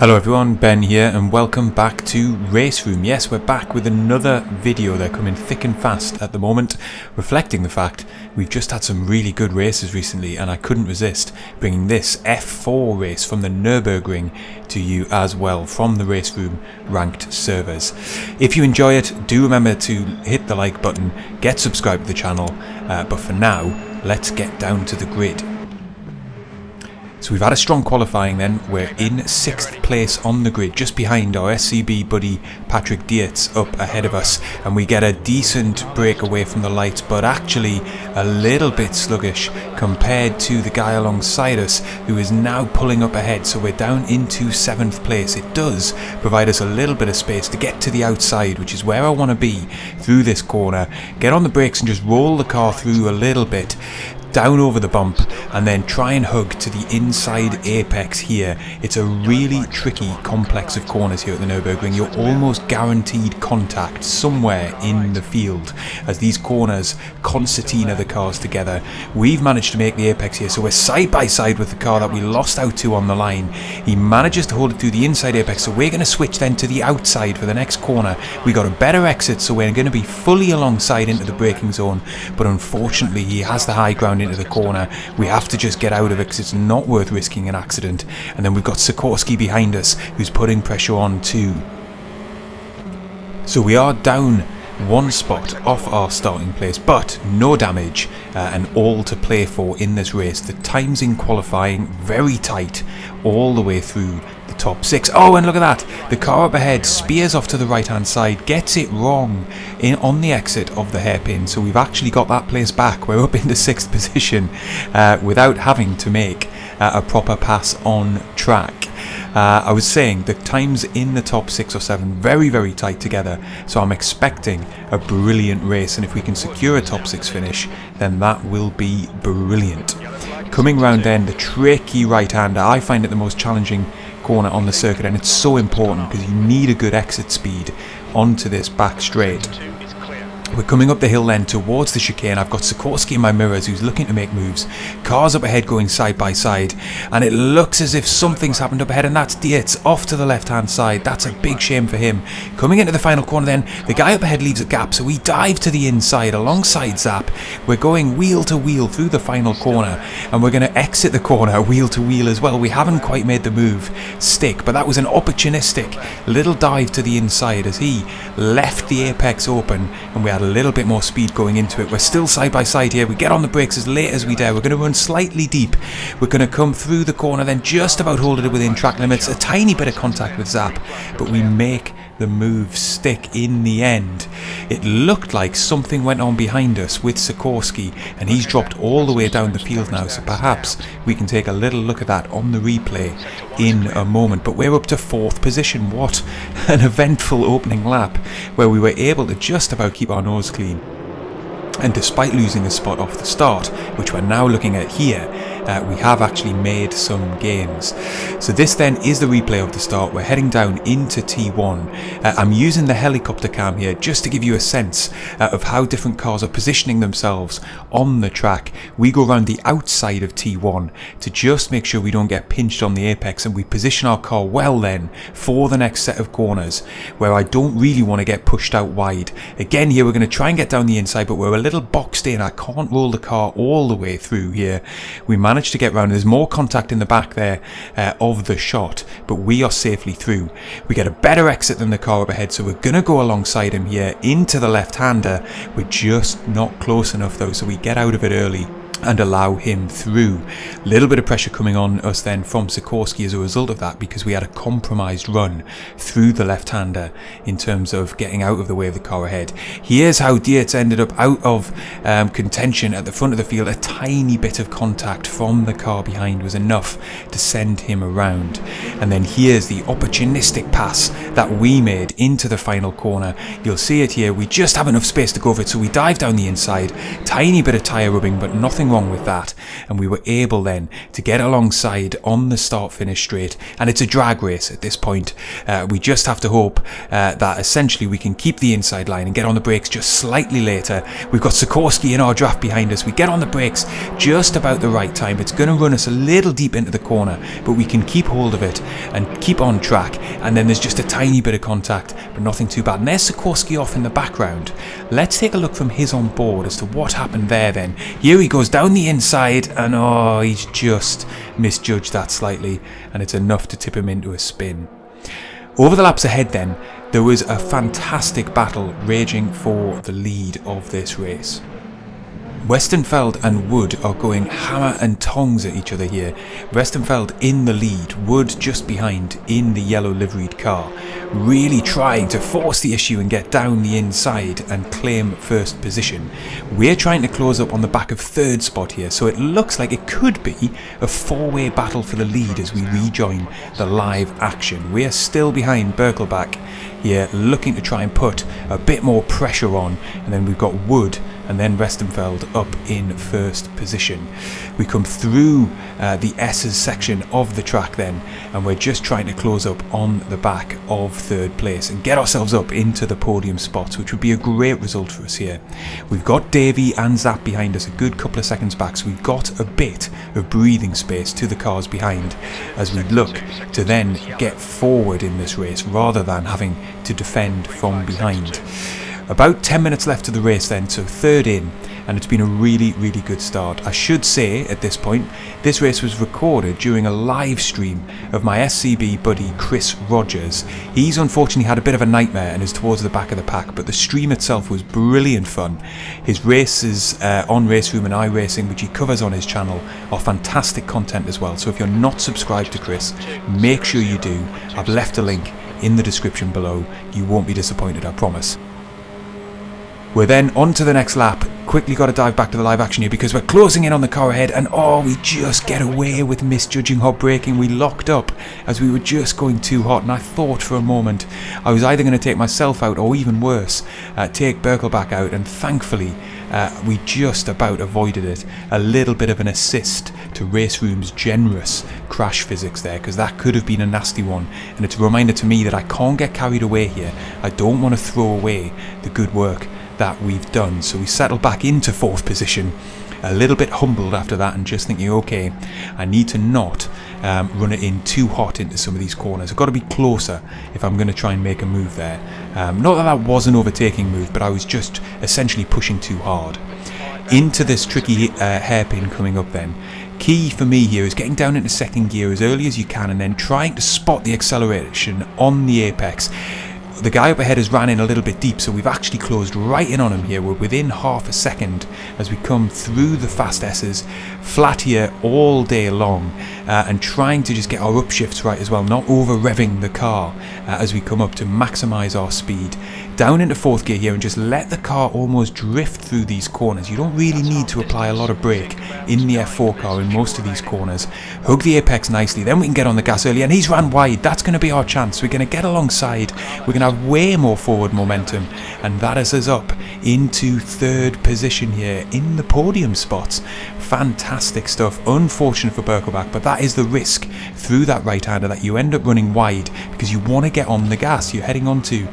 Hello everyone, Ben here and welcome back to RaceRoom. Yes, we're back with another video. They're coming thick and fast at the moment, reflecting the fact we've just had some really good races recently and I couldn't resist bringing this F4 race from the Nürburgring to you as well from the RaceRoom ranked servers. If you enjoy it, do remember to hit the like button, get subscribed to the channel, uh, but for now, let's get down to the grid. So we've had a strong qualifying then. We're in 6th place on the grid, just behind our SCB buddy Patrick Dietz up ahead of us. And we get a decent break away from the lights, but actually a little bit sluggish compared to the guy alongside us who is now pulling up ahead. So we're down into 7th place. It does provide us a little bit of space to get to the outside, which is where I want to be through this corner. Get on the brakes and just roll the car through a little bit down over the bump and then try and hug to the inside apex here. It's a really tricky complex of corners here at the Nürburgring. You're almost guaranteed contact somewhere in the field as these corners concertina the cars together. We've managed to make the apex here so we're side by side with the car that we lost out to on the line. He manages to hold it through the inside apex so we're going to switch then to the outside for the next corner. We got a better exit so we're going to be fully alongside into the braking zone but unfortunately he has the high ground into the corner. We have to just get out of it because it's not worth risking an accident. And then we've got Sikorsky behind us who's putting pressure on too. So we are down one spot off our starting place, but no damage uh, and all to play for in this race. The times in qualifying very tight all the way through the top six. Oh, and look at that! The car up ahead spears off to the right hand side, gets it wrong in on the exit of the hairpin. So we've actually got that place back. We're up into sixth position uh, without having to make uh, a proper pass on track. Uh, I was saying the times in the top six or seven very, very tight together. So I'm expecting a brilliant race, and if we can secure a top six finish, then that will be brilliant. Coming round then, the tricky right-hander, I find it the most challenging corner on the circuit, and it's so important because you need a good exit speed onto this back straight. We're coming up the hill then towards the chicane. I've got Sikorsky in my mirrors who's looking to make moves. Cars up ahead going side by side. And it looks as if something's happened up ahead and that's Dietz off to the left hand side. That's a big shame for him. Coming into the final corner then, the guy up ahead leaves a gap so we dive to the inside alongside Zap. We're going wheel to wheel through the final corner and we're going to exit the corner wheel to wheel as well. We haven't quite made the move stick but that was an opportunistic little dive to the inside as he left the apex open and we had a little bit more speed going into it. We're still side by side here. We get on the brakes as late as we dare. We're going to run slightly deep. We're going to come through the corner, then just about hold it within track limits. A tiny bit of contact with Zap, but we make the move stick in the end. It looked like something went on behind us with Sikorsky, and he's dropped all the way down the field now, so perhaps we can take a little look at that on the replay in a moment. But we're up to fourth position. What an eventful opening lap where we were able to just about keep our nose clean. And despite losing a spot off the start, which we're now looking at here, uh, we have actually made some gains. So this then is the replay of the start. We're heading down into T1. Uh, I'm using the helicopter cam here just to give you a sense uh, of how different cars are positioning themselves on the track. We go around the outside of T1 to just make sure we don't get pinched on the apex and we position our car well then for the next set of corners where I don't really want to get pushed out wide. Again here we're going to try and get down the inside but we're a little boxed in. I can't roll the car all the way through here. We managed to get round. There's more contact in the back there uh, of the shot, but we are safely through. We get a better exit than the car up ahead, so we're going to go alongside him here into the left-hander. We're just not close enough though, so we get out of it early and allow him through. A little bit of pressure coming on us then from Sikorsky as a result of that because we had a compromised run through the left-hander in terms of getting out of the way of the car ahead. Here's how Dietz ended up out of um, contention at the front of the field. A tiny bit of contact from the car behind was enough to send him around. And then here's the opportunistic pass that we made into the final corner. You'll see it here. We just have enough space to go for it, so we dive down the inside. Tiny bit of tyre rubbing, but nothing wrong with that. And we were able then to get alongside on the start finish straight. And it's a drag race at this point. Uh, we just have to hope uh, that essentially we can keep the inside line and get on the brakes just slightly later. We've got Sikorsky in our draft behind us. We get on the brakes just about the right time. It's going to run us a little deep into the corner, but we can keep hold of it and keep on track. And then there's just a tiny bit of contact, but nothing too bad. And there's Sikorsky off in the background. Let's take a look from his on board as to what happened there then. Here he goes down the inside, and oh, he's just misjudged that slightly, and it's enough to tip him into a spin. Over the laps ahead, then, there was a fantastic battle raging for the lead of this race. Westenfeld and Wood are going hammer and tongs at each other here. Westenfeld in the lead, Wood just behind in the yellow liveried car, really trying to force the issue and get down the inside and claim first position. We're trying to close up on the back of third spot here, so it looks like it could be a four-way battle for the lead as we rejoin the live action. We're still behind Birkelbach here, looking to try and put a bit more pressure on, and then we've got Wood and then Westenfeld up in first position. We come through uh, the S's section of the track then and we're just trying to close up on the back of third place and get ourselves up into the podium spots which would be a great result for us here. We've got Davy and Zap behind us a good couple of seconds back so we've got a bit of breathing space to the cars behind as we look to then get forward in this race rather than having to defend from behind. About 10 minutes left to the race then, so third in, and it's been a really, really good start. I should say at this point, this race was recorded during a live stream of my SCB buddy Chris Rogers. He's unfortunately had a bit of a nightmare and is towards the back of the pack, but the stream itself was brilliant fun. His races uh, on RaceRoom and iRacing, which he covers on his channel, are fantastic content as well. So if you're not subscribed to Chris, make sure you do. I've left a link in the description below. You won't be disappointed, I promise. We're then on to the next lap. Quickly got to dive back to the live action here because we're closing in on the car ahead and oh, we just get away with misjudging hot braking. We locked up as we were just going too hot and I thought for a moment I was either going to take myself out or even worse, uh, take Birkelbach out and thankfully uh, we just about avoided it. A little bit of an assist to RaceRoom's generous crash physics there because that could have been a nasty one and it's a reminder to me that I can't get carried away here. I don't want to throw away the good work that we've done. So we settle back into fourth position, a little bit humbled after that, and just thinking, okay, I need to not um, run it in too hot into some of these corners. I've got to be closer if I'm going to try and make a move there. Um, not that that was an overtaking move, but I was just essentially pushing too hard. Into this tricky uh, hairpin coming up then. Key for me here is getting down into second gear as early as you can and then trying to spot the acceleration on the apex the guy up ahead has ran in a little bit deep, so we've actually closed right in on him here. We're within half a second as we come through the fast S's, flat here all day long, uh, and trying to just get our upshifts right as well, not over revving the car uh, as we come up to maximise our speed down into fourth gear here and just let the car almost drift through these corners. You don't really need to apply a lot of brake in the F4 car in most of these corners. Hug the apex nicely, then we can get on the gas early. And he's ran wide. That's going to be our chance. We're going to get alongside. We're going to have way more forward momentum. And that is us up into third position here in the podium spots. Fantastic stuff. Unfortunate for Birkelbach, but that is the risk through that right-hander that you end up running wide because you want to get on the gas. You're heading onto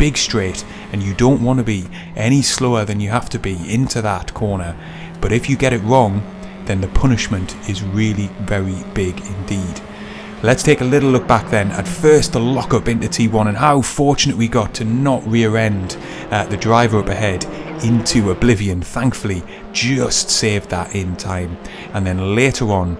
big straight and you don't want to be any slower than you have to be into that corner. But if you get it wrong, then the punishment is really very big indeed. Let's take a little look back then at first the lock up into T1 and how fortunate we got to not rear end uh, the driver up ahead into oblivion. Thankfully, just saved that in time. And then later on,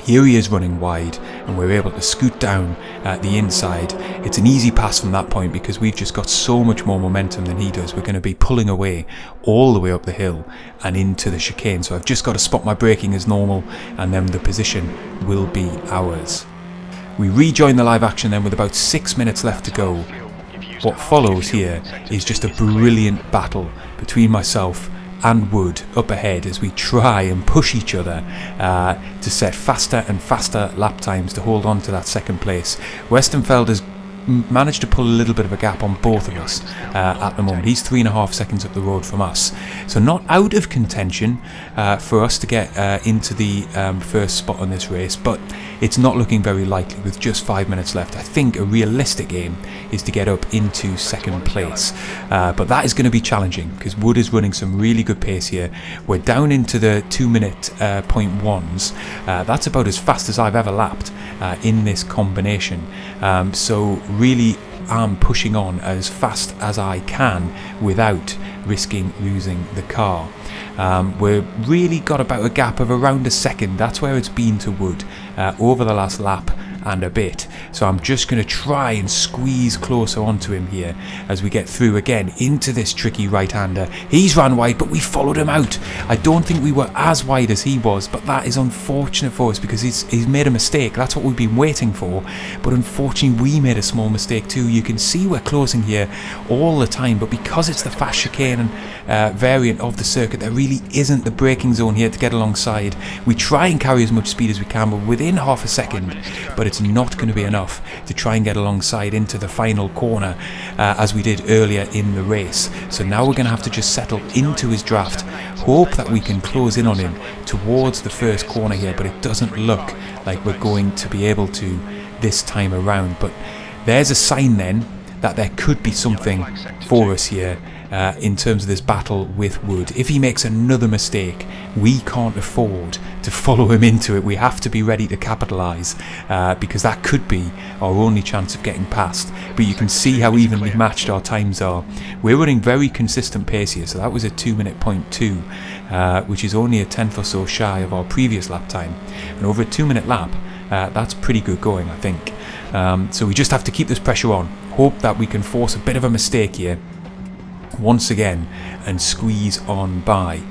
here he is running wide and we're able to scoot down at the inside. It's an easy pass from that point because we've just got so much more momentum than he does. We're going to be pulling away all the way up the hill and into the chicane. So I've just got to spot my braking as normal and then the position will be ours. We rejoin the live action then with about six minutes left to go. What follows here is just a brilliant battle between myself and Wood up ahead as we try and push each other uh, to set faster and faster lap times to hold on to that second place. Westenfeld has managed to pull a little bit of a gap on both of us uh, at the moment. He's three and a half seconds up the road from us. So not out of contention uh, for us to get uh, into the um, first spot on this race, but it's not looking very likely with just five minutes left. I think a realistic aim is to get up into second place. Uh, but that is going to be challenging because Wood is running some really good pace here. We're down into the two minute uh, point ones. Uh, that's about as fast as I've ever lapped uh, in this combination. Um, so really I'm pushing on as fast as I can without risking losing the car. Um, we've really got about a gap of around a second. That's where it's been to Wood uh, over the last lap and a bit. So I'm just going to try and squeeze closer onto him here as we get through again into this tricky right-hander. He's ran wide, but we followed him out. I don't think we were as wide as he was, but that is unfortunate for us because he's, he's made a mistake. That's what we've been waiting for. But unfortunately, we made a small mistake too. You can see we're closing here all the time, but because it's the fast chicane uh, variant of the circuit, there really isn't the braking zone here to get alongside. We try and carry as much speed as we can, but within half a second, but it's it's not going to be enough to try and get alongside into the final corner uh, as we did earlier in the race. So now we're going to have to just settle into his draft, hope that we can close in on him towards the first corner here, but it doesn't look like we're going to be able to this time around. But there's a sign then that there could be something for us here uh, in terms of this battle with Wood. If he makes another mistake, we can't afford to follow him into it. We have to be ready to capitalise uh, because that could be our only chance of getting past. But you can see how evenly matched our times are. We're running very consistent pace here, so that was a 2 minute point 2, uh, which is only a tenth or so shy of our previous lap time. And over a 2 minute lap, uh, that's pretty good going, I think. Um, so we just have to keep this pressure on. Hope that we can force a bit of a mistake here once again and squeeze on by.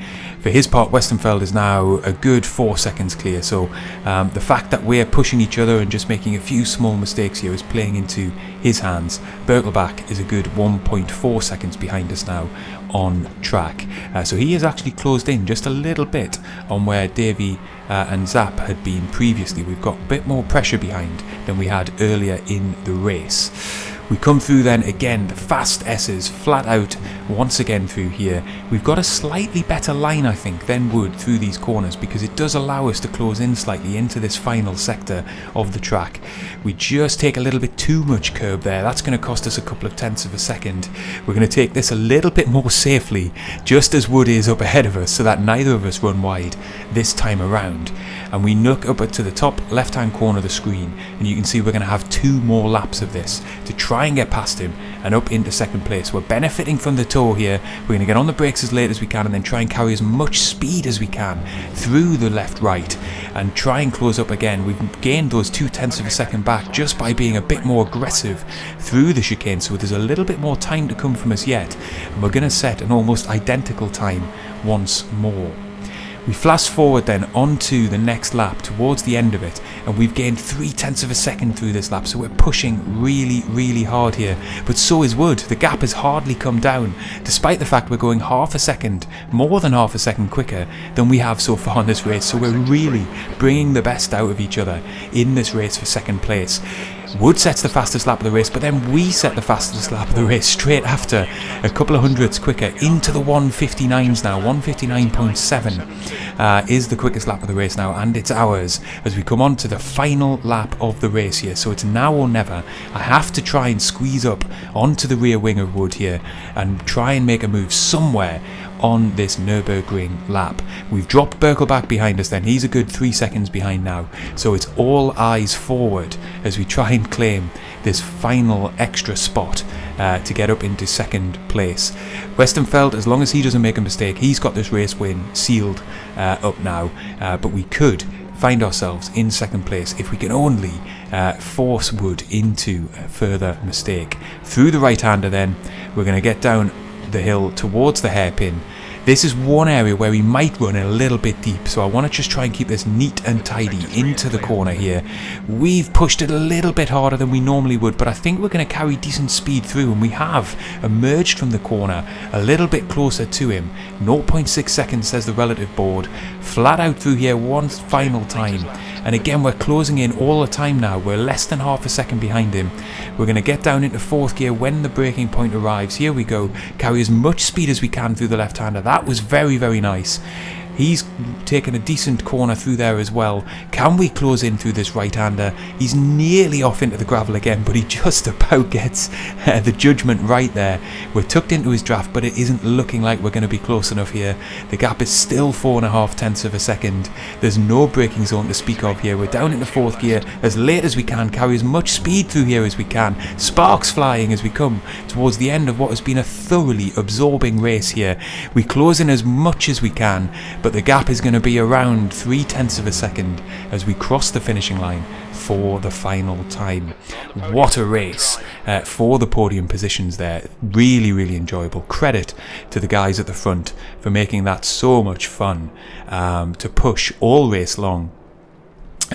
For his part, Westenfeld is now a good four seconds clear. So um, the fact that we're pushing each other and just making a few small mistakes here is playing into his hands. Birkelbach is a good 1.4 seconds behind us now on track. Uh, so he has actually closed in just a little bit on where Davy uh, and Zap had been previously. We've got a bit more pressure behind than we had earlier in the race. We come through then again, the fast S's flat out once again through here. We've got a slightly better line I think than Wood through these corners because it does allow us to close in slightly into this final sector of the track. We just take a little bit too much curb there, that's going to cost us a couple of tenths of a second. We're going to take this a little bit more safely just as Wood is up ahead of us so that neither of us run wide this time around and we look up to the top left hand corner of the screen and you can see we're going to have two more laps of this to try and get past him and up into second place. We're benefiting from the tow here. We're going to get on the brakes as late as we can and then try and carry as much speed as we can through the left right and try and close up again. We've gained those two tenths of a second back just by being a bit more aggressive through the chicane so there's a little bit more time to come from us yet and we're going to set an almost identical time once more. We flash forward then onto the next lap towards the end of it and we've gained three tenths of a second through this lap so we're pushing really really hard here. But so is Wood. The gap has hardly come down despite the fact we're going half a second more than half a second quicker than we have so far in this race. So we're really bringing the best out of each other in this race for second place Wood sets the fastest lap of the race, but then we set the fastest lap of the race straight after, a couple of hundredths quicker, into the 159s now. 159.7 uh, is the quickest lap of the race now, and it's ours as we come on to the final lap of the race here. So it's now or never. I have to try and squeeze up onto the rear wing of Wood here and try and make a move somewhere on this Nürburgring lap. We've dropped Birkelbach behind us then, he's a good three seconds behind now. So it's all eyes forward as we try and claim this final extra spot uh, to get up into second place. Westenfeld, as long as he doesn't make a mistake, he's got this race win sealed uh, up now, uh, but we could find ourselves in second place if we can only uh, force Wood into a further mistake. Through the right hander then, we're going to get down the hill towards the hairpin this is one area where we might run a little bit deep, so I want to just try and keep this neat and tidy into the corner here. We've pushed it a little bit harder than we normally would, but I think we're going to carry decent speed through, and we have emerged from the corner a little bit closer to him. 0.6 seconds says the relative board. Flat out through here one final time, And again, we're closing in all the time now. We're less than half a second behind him. We're going to get down into fourth gear when the braking point arrives. Here we go. Carry as much speed as we can through the left-hander. That was very, very nice. He's taken a decent corner through there as well. Can we close in through this right-hander? He's nearly off into the gravel again, but he just about gets uh, the judgment right there. We're tucked into his draft, but it isn't looking like we're going to be close enough here. The gap is still four and a half tenths of a second. There's no braking zone to speak of here. We're down into fourth gear as late as we can, carry as much speed through here as we can. Sparks flying as we come towards the end of what has been a thoroughly absorbing race here. We close in as much as we can, but the gap is going to be around three tenths of a second as we cross the finishing line for the final time. What a race uh, for the podium positions there. Really, really enjoyable. Credit to the guys at the front for making that so much fun um, to push all race long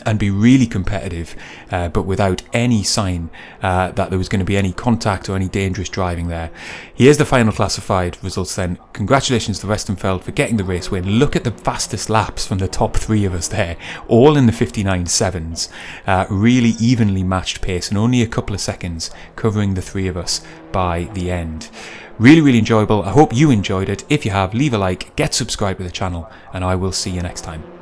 and be really competitive, uh, but without any sign uh, that there was going to be any contact or any dangerous driving there. Here's the final classified results then. Congratulations to Westenfeld for getting the race win. Look at the fastest laps from the top three of us there, all in the 59 sevens. Uh, really evenly matched pace and only a couple of seconds covering the three of us by the end. Really, really enjoyable. I hope you enjoyed it. If you have, leave a like, get subscribed to the channel, and I will see you next time.